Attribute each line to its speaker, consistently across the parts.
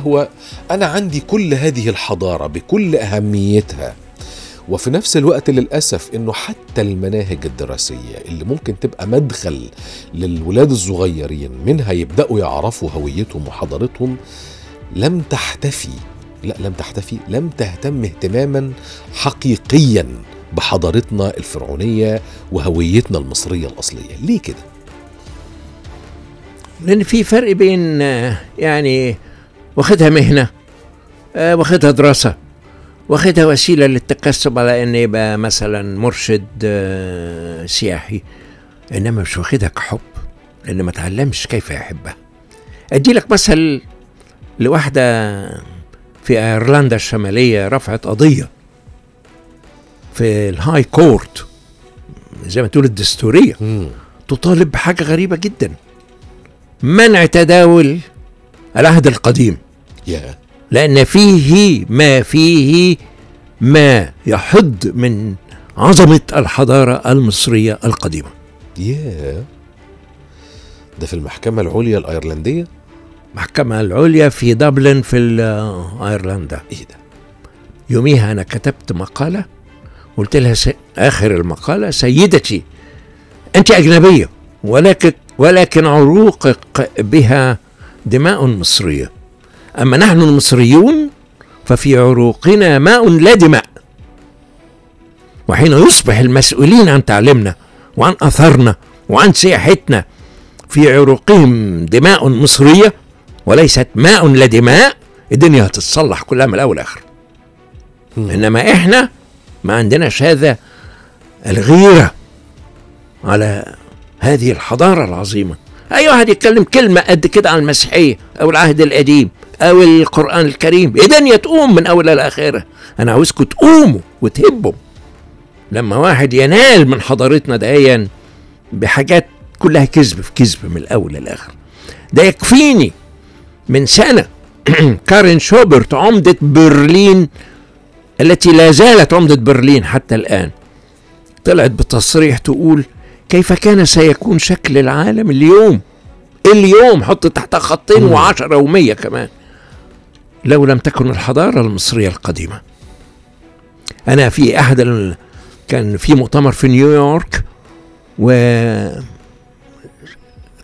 Speaker 1: هو أنا عندي كل هذه الحضارة بكل أهميتها وفي نفس الوقت للأسف إنه حتى المناهج الدراسية اللي ممكن تبقى مدخل للولاد الصغيرين منها يبدأوا يعرفوا هويتهم وحضارتهم لم تحتفي لا لم تحتفي لم تهتم اهتماما حقيقيا بحضارتنا الفرعونية وهويتنا المصرية الأصلية ليه كده؟
Speaker 2: لأن في فرق بين آه، يعني واخدها مهنه آه، واخدها دراسة. واخدها وسيلة للتكسب على إن يبقى مثلا مرشد آه، سياحي. إنما مش واخدها كحب. لأن ما تعلمش كيف يحبها. أدي لك مثل لواحدة في أيرلندا الشمالية رفعت قضية. في ال High Court زي ما تقول الدستورية.
Speaker 1: مم.
Speaker 2: تطالب بحاجة غريبة جدا. منع تداول العهد القديم. لأن فيه ما فيه ما يحد من عظمة الحضارة المصرية القديمة.
Speaker 1: يا ده في المحكمة العليا الأيرلندية؟
Speaker 2: المحكمة العليا في دبلن في أيرلندا.
Speaker 1: إيه ده؟
Speaker 2: يوميها أنا كتبت مقالة قلت لها س... آخر المقالة سيدتي أنت أجنبية ولكن ولكن عروقك بها دماء مصرية. أما نحن المصريون ففي عروقنا ماء لا دماء. وحين يصبح المسؤولين عن تعليمنا وعن أثرنا وعن سياحتنا في عروقهم دماء مصرية وليست ماء لا دماء الدنيا هتتصلح كلها من الأول لآخر
Speaker 1: مم.
Speaker 2: إنما إحنا ما عندناش هذا الغيرة على هذه الحضارة العظيمة. اي واحد يتكلم كلمة قد كده عن المسيحية أو العهد القديم. أو القرآن الكريم. الدنيا تقوم من اولها لاخرها أنا عاوزكم تقوموا وتهبوا. لما واحد ينال من حضارتنا دهيا بحاجات كلها كذب في كذب من الأول للاخر ده يكفيني من سنة. كارين شوبرت عمدة برلين التي لا زالت عمدة برلين حتى الآن. طلعت بتصريح تقول كيف كان سيكون شكل العالم اليوم؟ اليوم حط تحتها خطين. وعشرة ومية كمان. لو لم تكن الحضارة المصرية القديمة أنا في أحد. كان في مؤتمر في نيويورك و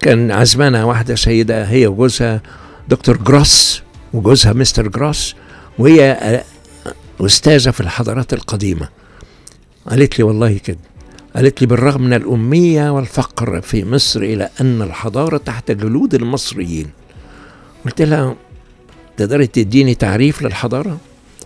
Speaker 2: كان عزمانة واحدة سيدة هي وجوزها دكتور جروس وجوزها مستر جروس وهي أستاذة في الحضارات القديمة قالت لي والله كده قالت لي بالرغم من الأمية والفقر في مصر إلى أن الحضارة تحت جلود المصريين قلت لها تقدري تديني تعريف للحضارة؟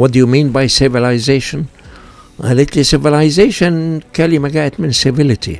Speaker 2: What do you mean by civilization? قالت لي civilization كلمة جاءت من civility.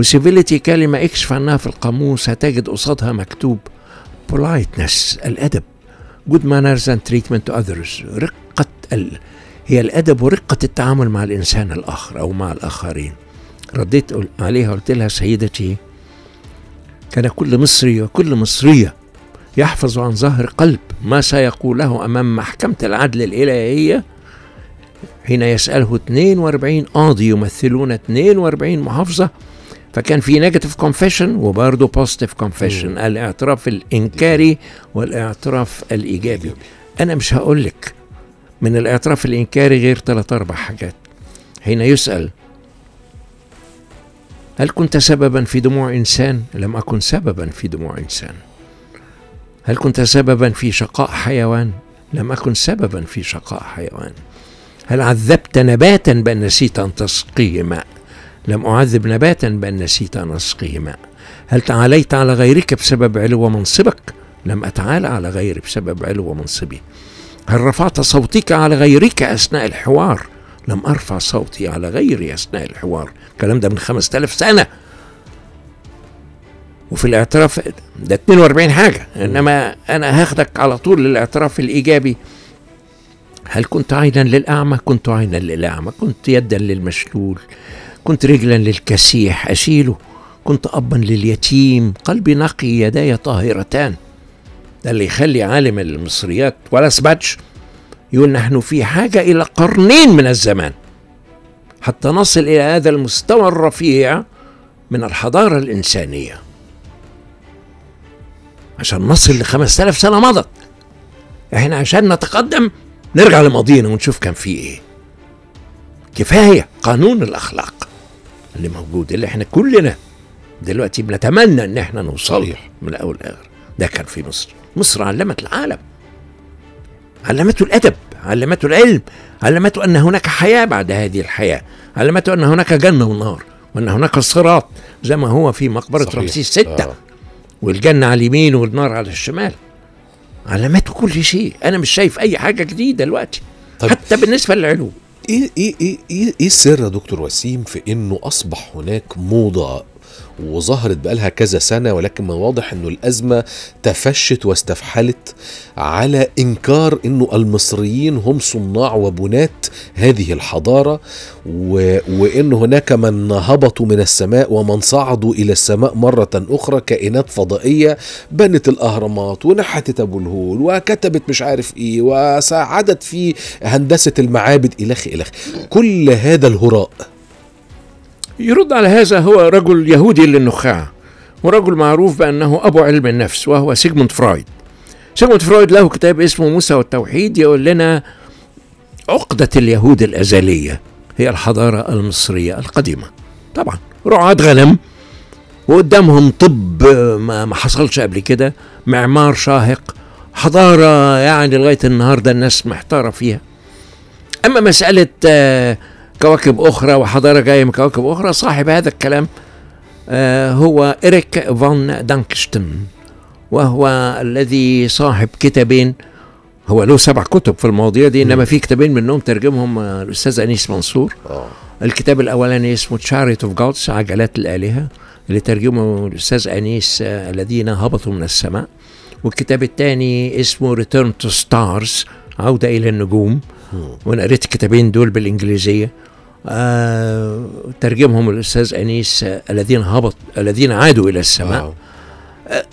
Speaker 2: وcivility كلمة اكشف عنها في القاموس هتجد قصادها مكتوب politeness الأدب. Good manners and treatment to others. رقة ال... هي الأدب ورقة التعامل مع الإنسان الآخر أو مع الآخرين. رديت عليها قلت لها سيدتي كان كل مصري وكل مصرية. يحفظ عن ظهر قلب ما سيقوله أمام محكمة العدل الإلهية حين يسأله 42 قاضي يمثلون 42 محافظة. فكان في negative confession وبرضه positive confession الاعتراف الإنكاري والاعتراف الإيجابي. أنا مش هقول لك من الاعتراف الإنكاري غير ثلاث أربع حاجات. حين يسأل هل كنت سببا في دموع إنسان؟ لم أكن سببا في دموع إنسان. هل كنت سببا في شقاء حيوان؟ لم أكن سببا في شقاء حيوان. هل عذبت نباتا بأن نسيت أن تسقيه ماء؟ لم أعذب نباتا بأن نسيت أن أسقيه ماء. هل تعاليت على غيرك بسبب علو منصبك؟ لم أتعالى على غيري بسبب علو منصبي. هل رفعت صوتك على غيرك أثناء الحوار؟ لم أرفع صوتي على غيري أثناء الحوار. الكلام ده من خمسة آلاف سنة. وفي الاعتراف ده 42 حاجة. إنما أنا هاخدك على طول للاعتراف الإيجابي. هل كنت عينا للأعمى؟ كنت عينا للأعمى. كنت يدا للمشلول. كنت رجلا للكسيح أشيله. كنت أبا لليتيم. قلبي نقي يداي طاهرتان. ده اللي يخلي عالم المصريات ولا سباتش يقول نحن في حاجة إلى قرنين من الزمان. حتى نصل إلى هذا المستوى الرفيع من الحضارة الإنسانية. عشان نصل لخمسة آلاف سنة مضت إحنا عشان نتقدم نرجع لماضينا ونشوف كان فيه إيه كفاية قانون الأخلاق اللي موجود اللي إحنا كلنا دلوقتي بنتمنى ان إحنا نوصل
Speaker 1: صحيح.
Speaker 2: من الأول لآخر ده كان في مصر مصر علمت العالم علمته الأدب علمته العلم علمته أن هناك حياة بعد هذه الحياة علمته أن هناك جنة ونار وأن هناك صراط زي ما هو في
Speaker 1: مقبرة.
Speaker 2: رمسيس ستة
Speaker 1: آه.
Speaker 2: والجنة على اليمين والنار على الشمال. علمته كل شيء. أنا مش شايف أي حاجة جديدة دلوقتي.
Speaker 1: طيب.
Speaker 2: حتى بالنسبة للعلوم.
Speaker 1: إيه إيه إيه إيه, إيه السر يا دكتور وسيم في إنه أصبح هناك موضة وظهرت بقالها كذا سنة ولكن من واضح إنه الأزمة تفشت واستفحلت على إنكار إنه المصريين هم صناع وبنات هذه الحضارة و... وإن هناك من هبطوا من السماء ومن صعدوا إلى السماء مرة أخرى كائنات فضائية بنت الأهرامات ونحتت أبو الهول وكتبت مش عارف إيه وساعدت في هندسة المعابد إلخ إلخ كل هذا الهراء
Speaker 2: يرد على هذا هو رجل يهودي للنخاع ورجل معروف بأنه أبو علم النفس وهو سيغموند فرويد. سيغموند فرويد له كتاب اسمه موسى والتوحيد يقول لنا عقدة اليهود الأزلية هي الحضارة المصرية القديمة. طبعا رعاة غنم وقدامهم طب ما, ما حصلش قبل كده معمار شاهق حضارة يعني لغاية النهاردة الناس محتارة فيها. أما مسألة آه، كواكب أخرى وحضارة جاية من كواكب أخرى صاحب هذا الكلام آه، هو إريك فون دانيكن وهو الذي صاحب كتابين هو له سبع كتب في المواضيع دي إنما في كتابين منهم ترجمهم آه، الأستاذ أنيس منصور.
Speaker 1: آه.
Speaker 2: الكتاب الأولاني اسمه Chariot of Gods عجلات الآلهة اللي ترجمه الأستاذ أنيس الذين هبطوا من السماء. والكتاب الثاني اسمه Return to Stars عودة إلى النجوم. وأنا قريت الكتابين دول بالإنجليزية. آه ترجمهم الأستاذ أنيس آه، الذين هبط الذين عادوا إلى السماء
Speaker 1: آه.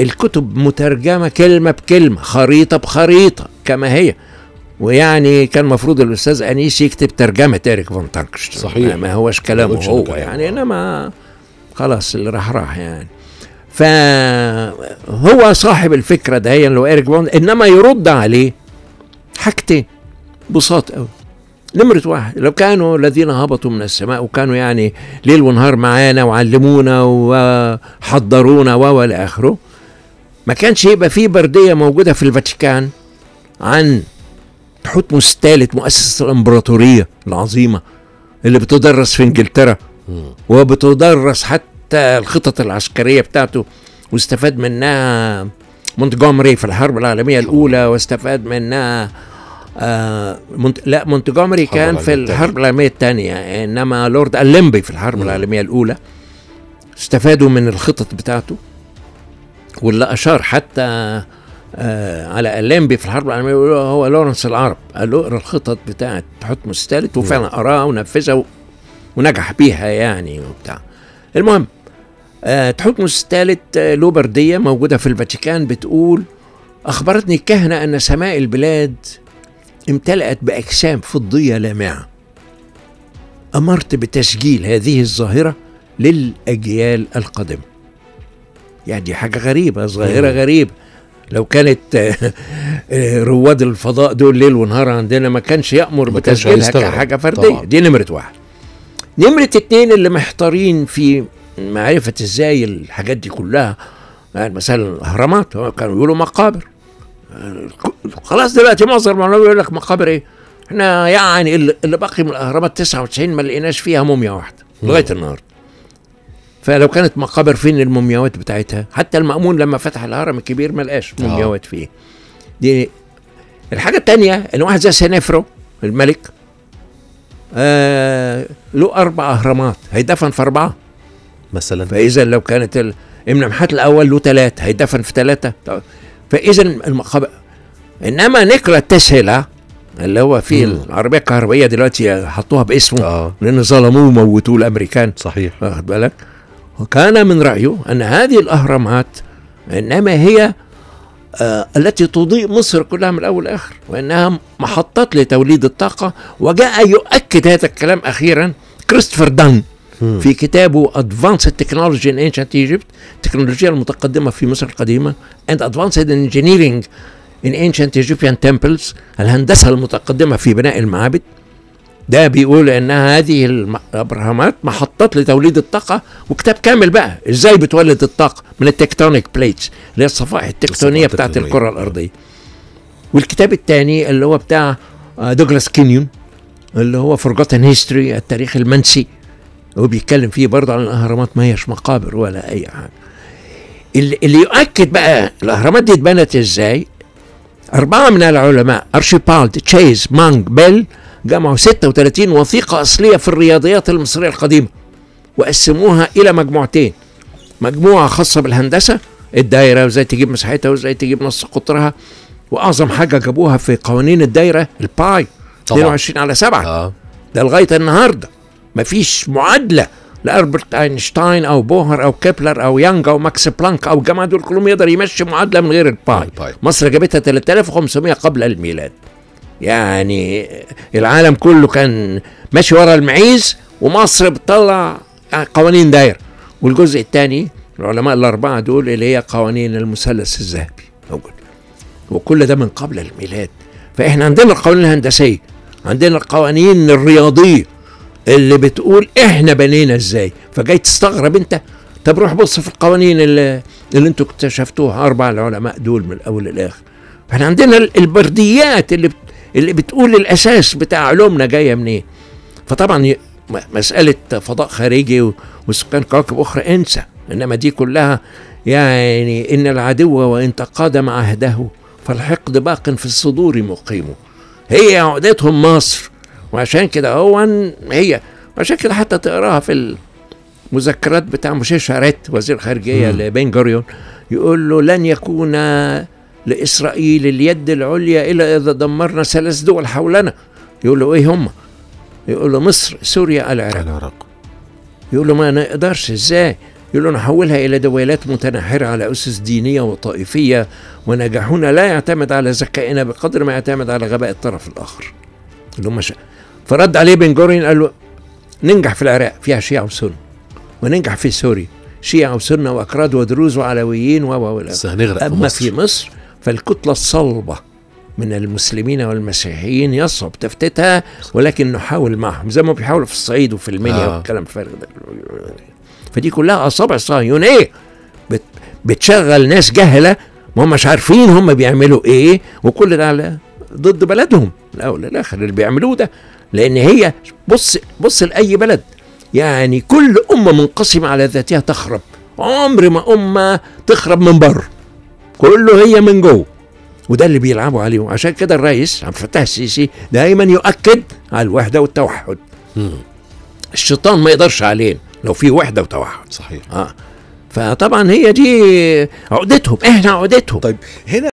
Speaker 2: الكتب مترجمة كلمة بكلمة خريطة بخريطة كما هي ويعني كان المفروض الأستاذ أنيس يكتب ترجمة اريك فون دانيكن
Speaker 1: صحيح.
Speaker 2: ما- هوش كلامه هو
Speaker 1: ده كلامه.
Speaker 2: يعني إنما خلاص اللي راح راح يعني فهو صاحب الفكرة ده اللي هو فون إنما يرد عليه حاجتين بساط قوي نمرة واحد لو كانوا الذين هبطوا من السماء وكانوا يعني ليل ونهار معانا وعلمونا وحضرونا و إلى آخره ما كانش يبقى في بردية موجودة في الفاتيكان عن تحتمس الثالث مؤسس الإمبراطورية العظيمة اللي بتدرس في إنجلترا
Speaker 1: مم.
Speaker 2: وبتدرس حتى الخطط العسكرية بتاعته واستفاد منها مونتجومري في الحرب العالمية الأولى واستفاد منها آه منت... لا مونتجومري كان في. الحرب العالمية الثانية إنما لورد أليمبي في الحرب
Speaker 1: مم.
Speaker 2: العالمية الأولى استفادوا من الخطط بتاعته واللي أشار حتى آه على أليمبي في الحرب العالمية الأولى هو لورنس العرب قال له اقرأ الخطط بتاعت تحتمس الثالث وفعلا قراها ونفذها و... ونجح بيها يعني وبتاع المهم آه تحتمس الثالث آه، له بردية موجودة في الفاتيكان بتقول أخبرتني الكهنة أن سماء البلاد امتلأت بأجسام فضية لامعة أمرت بتسجيل هذه الظاهرة للأجيال القادمة يعني دي حاجة غريبة ظاهرة. غريبة لو كانت آه، آه، رواد الفضاء دول ليل ونهار عندنا ما كانش يأمر بتسجيلها. كحاجة فردية
Speaker 1: طبعاً.
Speaker 2: دي نمرة واحد نمرة اتنين اللي محتارين في معرفة إزاي الحاجات دي كلها يعني مثلا الأهرامات كانوا يقولوا مقابر خلاص دلوقتي معظم المعلومات يقول لك مقابر إيه؟ إحنا يعني اللي باقي من الأهرامات 99 ما لقيناش فيها موميا واحدة لغاية النهارده. فلو كانت مقابر فين المومياوات بتاعتها؟ حتى المأمون لما فتح الهرم الكبير ما لقاش
Speaker 1: آه.
Speaker 2: مومياوات فيه. دي الحاجة الثانية إن واحد زي سنافرو الملك آه له أربع أهرامات هيدفن في أربعة.
Speaker 1: مثلا؟
Speaker 2: فإذا لو كانت ال- ابن محات الأول له ثلاثة هيدفن في ثلاثة فاذا المقابر إنما نيكولا تسلا اللي هو في. العربية الكهربائية دلوقتي حطوها باسمه
Speaker 1: آه.
Speaker 2: لأن ظلموه وموتوه الأمريكان.
Speaker 1: صحيح.
Speaker 2: واخد بالك؟ وكان من رأيه أن هذه الأهرامات إنما هي آه التي تضيء مصر كلها من الأول لاخر وإنها محطات لتوليد الطاقة وجاء يؤكد هذا الكلام أخيرا كريستوفر دان. في كتابه Advanced Technology in Ancient Egypt التكنولوجيا المتقدمة في مصر القديمة and Advanced Engineering in ancient Egyptian temples الهندسة المتقدمة في بناء المعابد. ده بيقول انها هذه الأهرامات محطات لتوليد الطاقة وكتاب كامل بقى. إزاي بتولد الطاقة؟ من ال tectonic plates اللي هي الصفائح
Speaker 1: التكتونية
Speaker 2: بتاعت. الكرة الأرضية. والكتاب الثاني اللي هو بتاع آه، دوغلاس كينيون اللي هو Forgotten History التاريخ المنسي. هو بيتكلم فيه برضه عن الأهرامات ما هيش مقابر ولا أي حاجة. اللي, اللي يؤكد بقى الأهرامات دي اتبنت إزاي؟ أربعة من العلماء أرشيبالد تشيز مانج بيل جمعوا 36 وثيقة أصلية في الرياضيات المصرية القديمة وقسموها إلى مجموعتين. مجموعة خاصة بالهندسة الدايرة وإزاي تجيب مساحتها وإزاي تجيب نص قطرها وأعظم حاجة جابوها في قوانين الدايرة ال pi
Speaker 1: طبعا.
Speaker 2: 22 على 7
Speaker 1: آه.
Speaker 2: ده لغاية النهارده. مفيش معادلة لألبرت أينشتاين أو بوهر أو كيبلر أو يانج أو ماكس بلانك أو الجماعه دول كلهم يقدر يمشي معادلة من غير ال
Speaker 1: pi.
Speaker 2: مصر جابتها 3500 قبل الميلاد. يعني العالم كله كان ماشي ورا المعيز ومصر بتطلع قوانين دايرة. والجزء الثاني العلماء الأربعة دول اللي هي قوانين المثلث الذهبي. موجود. وكل ده من قبل الميلاد. فإحنا عندنا القوانين الهندسية عندنا القوانين الرياضية. اللي بتقول إحنا بنينا إزاي؟ فجاي تستغرب أنت. طب روح بص في القوانين اللي, اللي أنتوا اكتشفتوها. أربع العلماء دول من الأول للآخر. إحنا عندنا ال- البرديات اللي بت اللي بتقول الأساس بتاع علومنا جاية منين؟ فطبعا ي- م- مسألة فضاء خارجي وسكان كواكب أخرى انسى. إنما دي كلها يعني إن العدو وإن تقادم عهده فالحقد باق في الصدور مقيم. هي عقدتهم مصر. وعشان كده هو هي عشان كده حتى تقراها في المذكرات بتاع موشي شاريت وزير الخارجيه. لبن جوريون يقول له لن يكون لإسرائيل اليد العليا إلا إذا دمرنا ثلاث دول حولنا. يقول له إيه هم؟ يقول له مصر سوريا العراق.
Speaker 1: العراق
Speaker 2: يقول له ما نقدرش إزاي؟ يقول له نحولها إلى دويلات متنحرة على أسس دينية وطائفية ونجاحنا لا يعتمد على ذكائنا بقدر ما يعتمد على غباء الطرف الآخر. اللي هم. فرد عليه بن جورين قال له ننجح في العراق فيها شيعة وسنة. وننجح في سوريا. شيعة وسنة وأكراد ودروز وعلويين و
Speaker 1: بس هنغرق في
Speaker 2: أما
Speaker 1: مصر.
Speaker 2: في مصر فالكتلة الصلبة من المسلمين والمسيحيين يصعب تفتيتها ولكن نحاول معهم. زي ما بيحاولوا في الصعيد وفي المنيا
Speaker 1: آه.
Speaker 2: والكلام الفارغ ده. فدي كلها أصابع صهيونية. بت بتشغل ناس جهلة ما هم مش عارفين هم بيعملوا إيه وكل ده على ضد بلدهم. الأول الآخر اللي بيعملوه ده. لأن هي بص بص لأي بلد. يعني كل أمة منقسمة على ذاتها تخرب. عمر ما أمة تخرب من بره كله هي من جوه وده اللي بيلعبوا عليه. عشان كده الرئيس عبد الفتاح السيسي دايما يؤكد على الوحدة والتوحد. الشيطان ما يقدرش علينا لو في وحدة وتوحد.
Speaker 1: صحيح.
Speaker 2: آه. فطبعا هي دي عقدتهم. إحنا عقدتهم.
Speaker 1: طيب هنا